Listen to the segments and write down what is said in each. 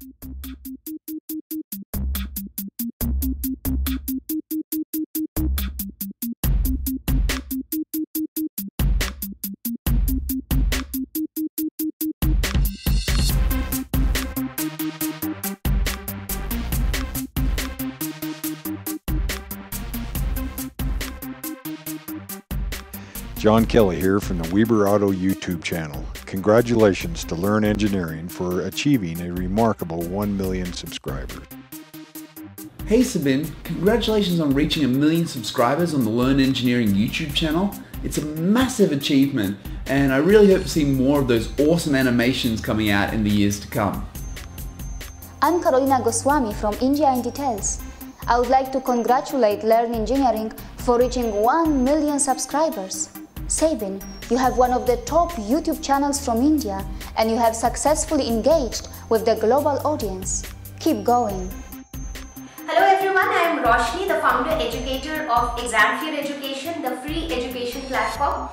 Thank you. John Kelly here from the Weber Auto YouTube channel. Congratulations to Learn Engineering for achieving a remarkable 1 million subscribers. Hey Sabin, congratulations on reaching a million subscribers on the Learn Engineering YouTube channel. It's a massive achievement and I really hope to see more of those awesome animations coming out in the years to come. I'm Karolina Goswami from India in Details. I would like to congratulate Learn Engineering for reaching 1 million subscribers. Sabin, you have one of the top YouTube channels from India and you have successfully engaged with the global audience. Keep going. Hello everyone, I am Roshni, the founder educator of Examfear Education, the free education platform.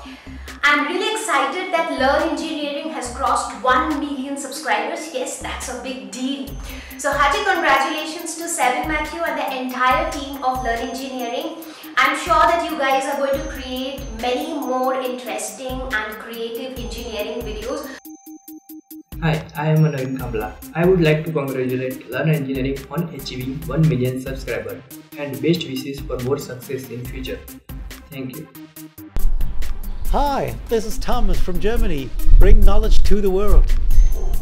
I'm really excited that Learn Engineering has crossed 1 million subscribers. Yes, that's a big deal. So hearty congratulations to Sabin Mathew and the entire team of Learn Engineering. I'm sure that you guys are going to create many more interesting and creative engineering videos. Hi, I am Anavin Khambhala. I would like to congratulate Learn Engineering on achieving 1 million subscribers and best wishes for more success in future. Thank you. Hi, this is Thomas from Germany. Bring knowledge to the world.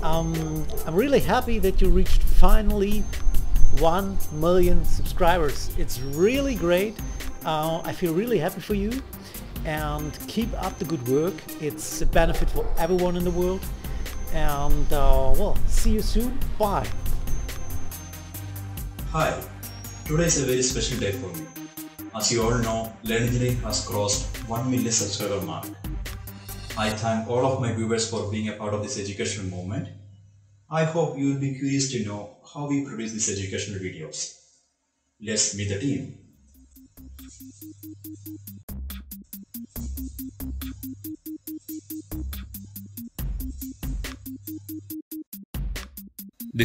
Um, I'm really happy that you reached finally 1 million subscribers. It's really great uh, I feel really happy for you and keep up the good work. It's a benefit for everyone in the world. And uh, well, see you soon. Bye. Hi, today is a very special day for me. As you all know, Learn Engineering has crossed 1 million subscriber mark. I thank all of my viewers for being a part of this educational movement. I hope you will be curious to know how we produce these educational videos. Let's meet the team. This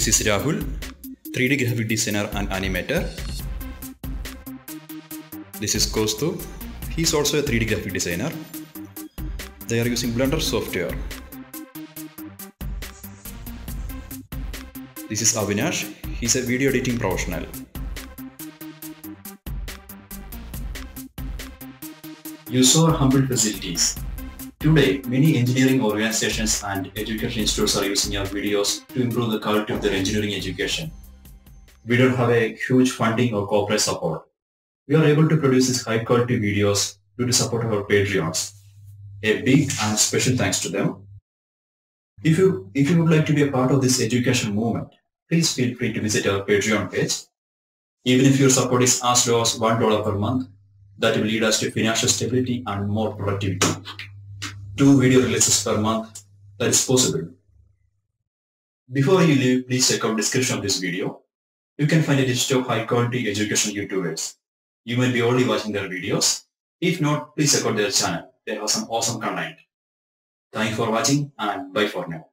is Rahul, 3D graphic designer and animator. This is Kostu, he's also a 3D graphic designer. They are using Blender software. This is Avinash, he's a video editing professional. You saw humble facilities. Today, many engineering organizations and education institutes are using our videos to improve the quality of their engineering education. We don't have a huge funding or corporate support. We are able to produce these high quality videos due to support of our Patreons. A big and special thanks to them. If you, if you would like to be a part of this education movement, please feel free to visit our Patreon page. Even if your support is as low as $1 per month, that will lead us to financial stability and more productivity. Two video releases per month, that is possible. Before you leave, please check out description of this video. You can find a list of high quality education YouTubers. You may be only watching their videos. If not, please check out their channel. They have some awesome content. Thank you for watching and bye for now.